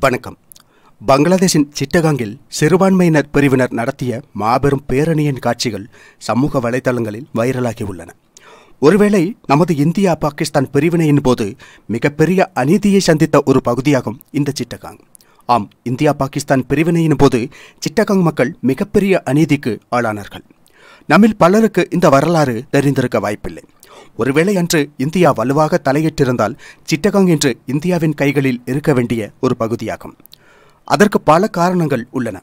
வணக்கம். பங்களாதேஷின் சிட்டகாங்கில் சிறுபான்மையினர் பிரிவினர் நடத்திய மாபெரும் பேரணியின் காட்சிகள் சமூக வலைதளங்களில் வைரலாகி உள்ளன. ஒருவேளை நமது இந்தியா பாகிஸ்தான் பிரிவினையின் போது மிகப்பெரிய அநீதியை சந்தித்த ஒரு பகுதியாகும் இந்த சிட்டகாங். ஆம் இந்தியா பாகிஸ்தான் பிரிவினையின் போது சிட்டகாங் மக்கள் மிகப்பெரிய அநீதிக்கு ஆளானார்கள். நம்மில் பலருக்கு இந்த வரலாறு தெரிந்திருக்க வாய்ப்பில்லை. ஒருவேளை அன்று இந்தியா வலுவாக தலையிட்டிருந்தால் சிட்டகாங் என்று இந்தியாவின் கைகளில் இருக்க வேண்டிய ஒரு பகுதியாகும். அதற்கு பல காரணங்கள் உள்ளன.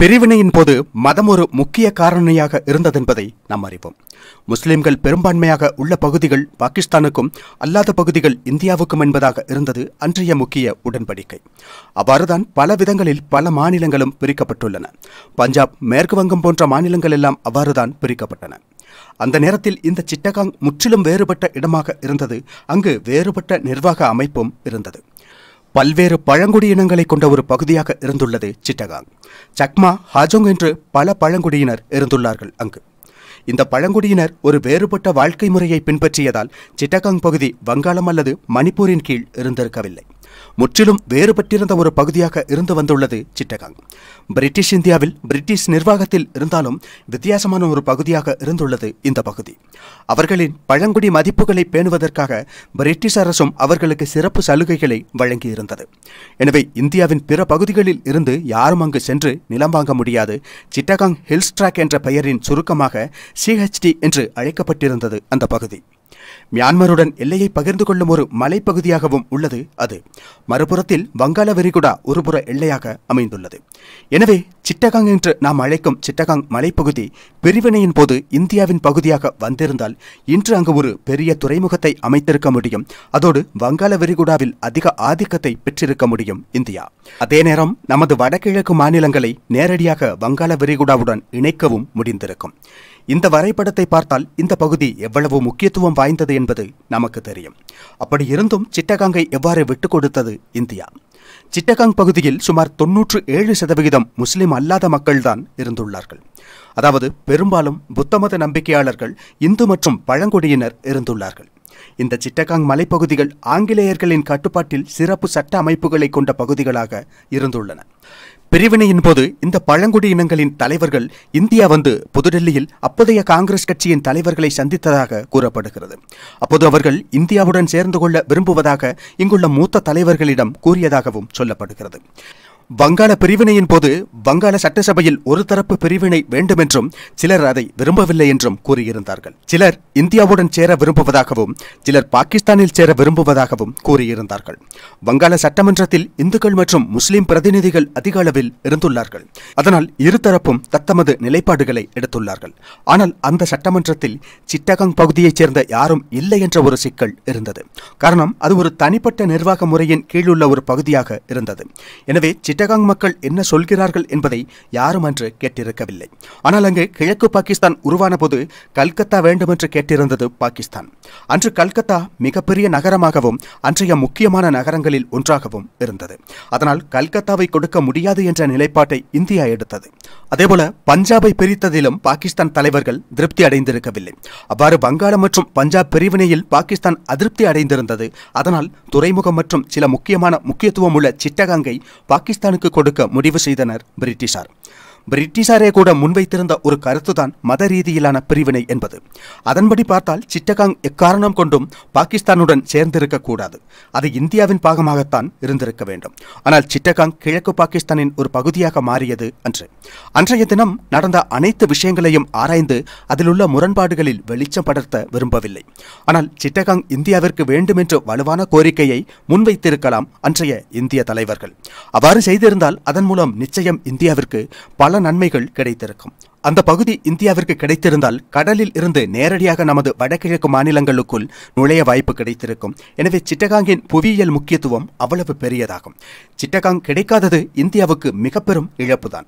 பிரிவினையின் போது மதம் ஒரு முக்கிய காரணியாக இருந்ததென்பதை நாம் அறிவோம். முஸ்லிம்கள் பெரும்பான்மையாக உள்ள பகுதிகள் பாகிஸ்தானுக்கும் அல்லாத பகுதிகள் இந்தியாவுக்கும் என்பதாக இருந்தது அன்றைய முக்கிய உடன்படிக்கை. அவ்வாறுதான் பல விதங்களில் பல மாநிலங்களும் பிரிக்கப்பட்டுள்ளன. பஞ்சாப் மேற்கு வங்கம் போன்ற மாநிலங்கள் எல்லாம் அவ்வாறுதான் பிரிக்கப்பட்டன. அந்த நேரத்தில் இந்த சிட்டகாங் முற்றிலும் வேறுபட்ட இடமாக இருந்தது. அங்கு வேறுபட்ட நிர்வாக அமைப்பும் இருந்தது. பல்வேறு பழங்குடியினங்களை கொண்ட ஒரு பகுதியாக இருந்துள்ளது சிட்டகாங். சக்மா ஹாஜோங் என்று பல பழங்குடியினர் இருந்துள்ளார்கள் அங்கு. இந்த பழங்குடியினர் ஒரு வேறுபட்ட வாழ்க்கை முறையை பின்பற்றியதால் சிட்டகாங் பகுதி வங்காளம் அல்லது மணிப்பூரின் கீழ் இருந்திருக்கவில்லை. முற்றிலும் வேறுபட்டிருந்த ஒரு பகுதியாக இருந்து வந்துள்ளது சிட்டகாங். பிரிட்டிஷ் இந்தியாவில் பிரிட்டிஷ் நிர்வாகத்தில் இருந்தாலும் வித்தியாசமான ஒரு பகுதியாக இருந்துள்ளது இந்த பகுதி. அவர்களின் பழங்குடி மதிப்புகளை பேணுவதற்காக பிரிட்டிஷ் அரசும் அவர்களுக்கு சிறப்பு சலுகைகளை வழங்கியிருந்தது. எனவே இந்தியாவின் பிற பகுதிகளில் இருந்து யாரும் அங்கு சென்று நிலம் வாங்க முடியாது. சிட்டகாங் ஹில்ஸ் ட்ராக் என்ற பெயரின் சுருக்கமாக சிஹெச்டி என்று அழைக்கப்பட்டிருந்தது அந்த பகுதி. மியான்மருடன் எல்லையை பகிர்ந்து கொள்ளும் ஒரு மலைப்பகுதியாகவும் உள்ளது அது. மறுபுறத்தில் வங்காள விரிகுடா ஒருபுற எல்லையாக அமைந்துள்ளது. எனவே சிட்டகாங் என்று நாம் அழைக்கும் சிட்டகாங் மலைப்பகுதி பிரிவினையின் போது இந்தியாவின் பகுதியாக வந்திருந்தால் இன்று அங்கு ஒரு பெரிய துறைமுகத்தை அமைத்திருக்க முடியும். அதோடு வங்காள விரிகுடாவில் அதிக ஆதிக்கத்தை பெற்றிருக்க முடியும் இந்தியா. அதே நேரம் நமது வடகிழக்கு மாநிலங்களை நேரடியாக வங்காள விரிகுடாவுடன் இணைக்கவும் முடிந்திருக்கும். இந்த வரைபடத்தை பார்த்தால் இந்த பகுதி எவ்வளவு முக்கியத்துவம் வாய்ந்தது என்பது நமக்கு தெரியும். அப்படி இருந்தும் சிட்டகாங்கை எவ்வாறு விட்டுக் கொடுத்தது இந்தியா? சிட்டகாங் பகுதியில் சுமார் தொன்னூற்று ஏழு சதவிகிதம் முஸ்லிம் அல்லாத மக்கள்தான் இருந்துள்ளார்கள். அதாவது பெரும்பாலும் புத்தமத நம்பிக்கையாளர்கள் இந்து மற்றும் பழங்குடியினர் இருந்துள்ளார்கள். இந்த சிட்டகாங் மலைப்பகுதிகள் ஆங்கிலேயர்களின் கட்டுப்பாட்டில் சிறப்பு சட்ட அமைப்புகளை கொண்ட பகுதிகளாக இருந்துள்ளன. பிரிவினையின் போது இந்த பழங்குடி இனங்களின் தலைவர்கள் இந்தியா வந்து புதுடெல்லியில் அப்போதைய காங்கிரஸ் கட்சியின் தலைவர்களை சந்தித்ததாக கூறப்படுகிறது. அப்போது அவர்கள் இந்தியாவுடன் சேர்ந்து கொள்ள விரும்புவதாக இங்குள்ள மூத்த தலைவர்களிடம் கூறியதாகவும் சொல்லப்படுகிறது. வங்காள பிரிவினையின் போது வங்காள சட்டசபையில் ஒரு தரப்பு பிரிவினை வேண்டுமென்றும் சிலர் அதை விரும்பவில்லை என்றும் கூறியிருந்தார்கள். சிலர் இந்தியாவுடன் சேர விரும்புவதாகவும் சிலர் பாகிஸ்தானில் சேர விரும்புவதாகவும் கூறியிருந்தார்கள். வங்காள சட்டமன்றத்தில் இந்துக்கள் மற்றும் முஸ்லிம் பிரதிநிதிகள் அதிக அளவில் இருந்துள்ளார்கள். அதனால் இருதரப்பும் தத்தமது நிலைப்பாடுகளை எடுத்துள்ளார்கள். ஆனால் அந்த சட்டமன்றத்தில் சிட்டகாங் பகுதியைச் சேர்ந்த யாரும் இல்லை என்ற ஒரு சிக்கல் இருந்தது. காரணம் அது ஒரு தனிப்பட்ட நிர்வாக முறையின் கீழுள்ள ஒரு பகுதியாக இருந்தது. எனவே சிட்டகாங் மக்கள் என்ன சொல்கிறார்கள் என்பதை யாரும் அன்று கேட்டிருக்கவில்லை. ஆனால் அங்கு கிழக்கு பாகிஸ்தான் உருவான போது கல்கத்தா வேண்டுமென்று கேட்டிருந்தது பாகிஸ்தான். அன்று கல்கத்தா மிகப்பெரிய நகரமாகவும் அன்றைய முக்கியமான நகரங்களில் ஒன்றாகவும் இருந்தது. அதனால் கல்கத்தாவை கொடுக்க முடியாது என்ற நிலைப்பாட்டை இந்தியா எடுத்தது. அதேபோல பஞ்சாபை பிரித்ததிலும் பாகிஸ்தான் தலைவர்கள் திருப்தி அடைந்திருக்கவில்லை. அவ்வாறு வங்காளம் மற்றும் பஞ்சாப் பிரிவினையில் பாகிஸ்தான் அதிருப்தி அடைந்திருந்தது. அதனால் துறைமுகம் மற்றும் சில முக்கியமான முக்கியத்துவம் உள்ள சிட்டகாங்கை பாகிஸ்தான் பாகிஸ்தானுக்கு கொடுக்க முடிவு செய்தனர் பிரிட்டிஷார். பிரிட்டிஷாரே கூட முன்வைத்திருந்த ஒரு கருத்துதான் மத ரீதியிலான பிரிவினை என்பது. அதன்படி பார்த்தால் சிட்டகாங் எக்காரணம் கொண்டும் பாகிஸ்தானுடன் சேர்ந்திருக்க கூடாது. அது இந்தியாவின் பாகமாகத்தான் இருந்திருக்க வேண்டும். ஆனால் சிட்டகாங் கிழக்கு பாகிஸ்தானின் ஒரு பகுதியாக மாறியது அன்று. அன்றைய தினம் நடந்த அனைத்து விஷயங்களையும் ஆராய்ந்து அதிலுள்ள முரண்பாடுகளில் வெளிச்சம் படர்த்த விரும்பவில்லை. ஆனால் சிட்டகாங் இந்தியாவிற்கு வேண்டுமென்று வலுவான கோரிக்கையை முன்வைத்திருக்கலாம் அன்றைய இந்திய தலைவர்கள். அவ்வாறு செய்திருந்தால் அதன் மூலம் நிச்சயம் இந்தியாவிற்கு பல பல நன்மைகள் கிடைத்திருக்கும். அந்த பகுதி இந்தியாவிற்கு கிடைத்திருந்தால் கடலில் இருந்து நேரடியாக நமது வடகிழக்கு மாநிலங்களுக்குள் நுழைய வாய்ப்பு கிடைத்திருக்கும். எனவே சிட்டகாங்கின் புவியியல் முக்கியத்துவம் அவ்வளவு பெரியதாகும். சிட்டகாங் கிடைக்காதது இந்தியாவுக்கு மிக பெரும் இழப்புதான்.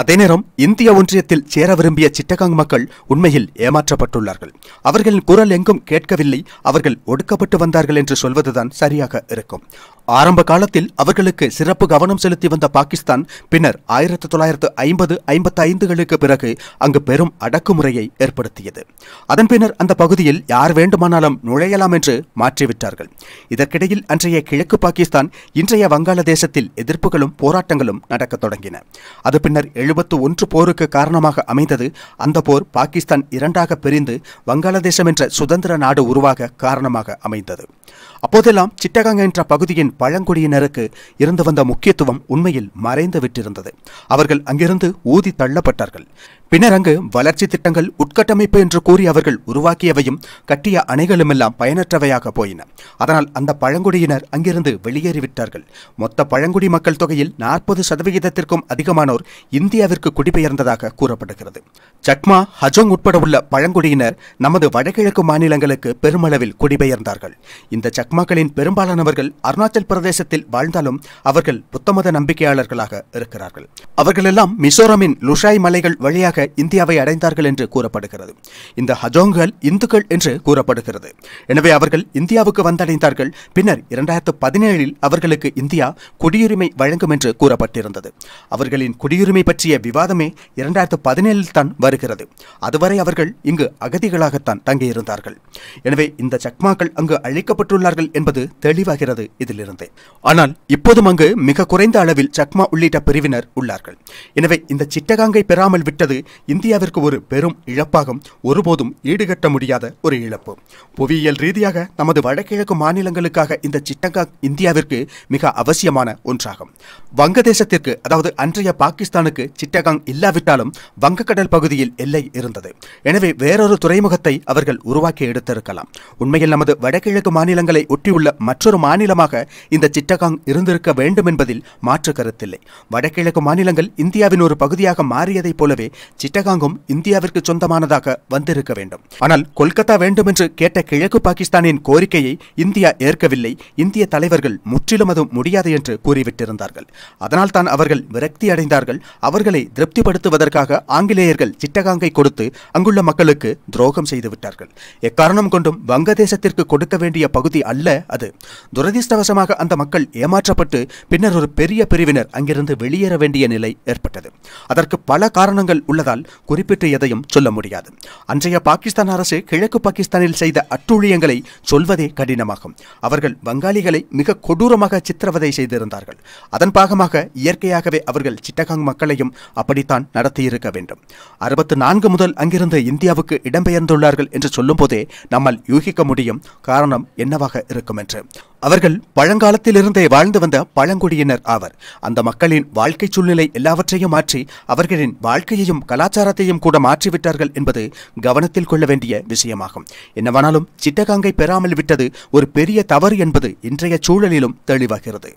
அதே நேரம் இந்திய ஒன்றியத்தில் சேர விரும்பிய சிட்டகாங் மக்கள் உண்மையில் ஏமாற்றப்பட்டுள்ளார்கள். அவர்களின் குரல் எங்கும் கேட்கவில்லை அவர்கள் ஒடுக்கப்பட்டு வந்தார்கள் என்று சொல்வதுதான் சரியாக இருக்கும். ஆரம்ப காலத்தில் அவர்களுக்கு சிறப்பு கவனம் செலுத்தி வந்த பாகிஸ்தான் பின்னர் ஆயிரத்தி தொள்ளாயிரத்து ஐம்பது ஐம்பத்தி ஐந்துகளுக்கு பிறகு அங்கு பெரும் அடக்குமுறையை ஏற்படுத்தியது. அதன் பின்னர் அந்த பகுதியில் யார் வேண்டுமானாலும் நுழையலாம் என்று மாற்றிவிட்டார்கள். இதற்கிடையில் அன்றைய கிழக்கு பாகிஸ்தான் இன்றைய வங்காளதேசத்தில் எதிர்ப்புகளும் போராட்டங்களும் நடக்கத் தொடங்கின. அது பின்னர் எழுபத்து ஒன்று போருக்கு காரணமாக அமைந்தது. அந்த போர் பாகிஸ்தான் இரண்டாக பிரிந்து வங்காளதேசம் என்ற சுதந்திர நாடு உருவாக காரணமாக அமைந்தது. அப்போதெல்லாம் சிட்டகாங் என்ற பகுதியின் பழங்குடியினருக்கு இருந்து வந்த முக்கியத்துவம் உண்மையில் மறைந்து விட்டிருந்தது. அவர்கள் அங்கிருந்து ஊதி தள்ளப்பட்டார்கள். பின்னர் அங்கு வளர்ச்சி திட்டங்கள் உட்கட்டமைப்பு என்று கூறி அவர்கள் உருவாக்கியவையும் கட்டிய அணைகளுமெல்லாம் பயனற்றவையாக போயின. அதனால் அந்த பழங்குடியினர் அங்கிருந்து வெளியேறிவிட்டார்கள். மொத்த பழங்குடி மக்கள் தொகையில் நாற்பது சதவிகிதத்திற்கும் அதிகமானோர் இந்தியாவிற்கு குடிபெயர்ந்ததாக கூறப்படுகிறது. சக்மா ஹஜோங் உட்பட உள்ள பழங்குடியினர் நமது வடகிழக்கு மாநிலங்களுக்கு பெருமளவில் குடிபெயர்ந்தார்கள். இந்த சக்மாக்களின் பெரும்பாலானவர்கள் அருணாச்சல் பிரதேசத்தில் வாழ்ந்தாலும் அவர்கள் புத்தமத நம்பிக்கையாளர்களாக இருக்கிறார்கள். அவர்களெல்லாம் மிசோரமின் லுஷாய் மலைகள் வழியாக இந்தியாவை அடைந்தார்கள் என்று கூறப்படுகிறது. இந்த ஹஜோங்கள் இந்துக்கள் என்று கூறப்படுகிறது. எனவே அவர்கள் இந்தியாவுக்கு வந்தடைந்தார்கள். பின்னர் இரண்டாயிரத்து பதினேழில் அவர்களுக்கு இந்தியா குடியுரிமை வழங்கும் என்று கூறப்பட்டிருந்தது. அவர்களின் குடியுரிமை பற்றிய விவாதமே இரண்டாயிரத்து பதினேழில் தான் வருகிறது. அதுவரை அவர்கள் இங்கு அகதிகளாகத்தான் தங்கியிருந்தார்கள். எனவே இந்த சக்மாக்கள் அங்கு அழிக்கப்பட்டுள்ளார்கள் என்பது தெளிவாகிறது இதிலிருந்தே. ஆனால் இப்போதும் அங்கு மிக குறைந்த அளவில் சக்மா உள்ளிட்ட பிரிவினர் உள்ளார்கள். எனவே இந்த சிட்டகாங்கை பெறாமல் விட்டது இந்தியாவிற்கு ஒரு பெரும் இழப்பாகும். ஒருபோதும் ஈடுகட்ட முடியாத ஒரு இழப்பு. புவியியல் ரீதியாக நமது வடகிழக்கு மாநிலங்களுக்காக இந்த சிட்டகாங் இந்தியாவிற்கு மிக அவசியமான ஒன்றாகும். வங்கதேசத்திற்கு அதாவது அன்றைய பாகிஸ்தானுக்கு சிட்டகாங் இல்லாவிட்டாலும் வங்கக்கடல் பகுதியில் எல்லை இருந்தது. எனவே வேறொரு துறைமுகத்தை அவர்கள் உருவாக்கி எடுத்திருக்கலாம். உண்மையில் நமது வடகிழக்கு மாநிலங்களை ஒட்டியுள்ள மற்றொரு மாநிலமாக இந்த சிட்டகாங் இருந்திருக்க வேண்டும் என்பதில் மாற்று கருத்தில்லை. வடகிழக்கு மாநிலங்கள் இந்தியாவின் ஒரு பகுதியாக மாறியதைப் போலவே சிட்டகாங்கும் இந்தியாவிற்கு சொந்தமானதாக வந்திருக்க வேண்டும். ஆனால் கொல்கத்தா வேண்டும் என்று கேட்ட கிழக்கு பாகிஸ்தானின் கோரிக்கையை இந்தியா ஏற்கவில்லை. இந்திய தலைவர்கள் முற்றிலும் அது முடியாது என்று கூறிவிட்டிருந்தார்கள். அதனால் தான் அவர்கள் விரக்தி அடைந்தார்கள். அவர்களை திருப்திப்படுத்துவதற்காக ஆங்கிலேயர்கள் சிட்டகாங்கை கொடுத்து அங்குள்ள மக்களுக்கு துரோகம் செய்துவிட்டார்கள் எக்காரணம் கொண்டும் வங்கதேசத்திற்கு கொடுக்க வேண்டிய பகுதி அல்ல அது. துரதிர்ஷ்டவசமாக அந்த மக்கள் ஏமாற்றப்பட்டு பின்னர் ஒரு பெரிய பிரிவினர் அங்கிருந்து வெளியேற வேண்டிய நிலை ஏற்பட்டது. அதற்கு பல காரணங்கள் என்பதால் குறிப்பிட்டு எதையும் சொல்ல முடியாது. அன்றைய பாகிஸ்தான் அரசு கிழக்கு பாகிஸ்தானில் செய்த அட்டூழியங்களை சொல்வதே கடினமாகும். அவர்கள் வங்காளிகளை மிக கொடூரமாக சித்திரவதை செய்திருந்தார்கள். அதன் பாகமாக இயற்கையாகவே அவர்கள் சிட்டகாங் மக்களையும் அப்படித்தான் நடத்தியிருக்க வேண்டும். அறுபத்து நான்கு முதல் அங்கிருந்து இந்தியாவுக்கு இடம்பெயர்ந்துள்ளார்கள் என்று சொல்லும்போதே நம்மால் யூகிக்க முடியும் காரணம் என்னவாக இருக்கும் என்று அவர்கள் பழங்காலத்திலிருந்தே வாழ்ந்து வந்த பழங்குடியினர் ஆவர். அந்த மக்களின் வாழ்க்கை சூழ்நிலை எல்லாவற்றையும் மாற்றி அவர்களின் வாழ்க்கையையும் கல கலாச்சாரத்தையும் கூட மாற்றிவிட்டார்கள் என்பது கவனத்தில் கொள்ள வேண்டிய விஷயமாகும். என்னவானாலும் சிட்டகாங்கை பெறாமல் விட்டது ஒரு பெரிய தவறு என்பது இன்றைய சூழலிலும் தெளிவாகிறது.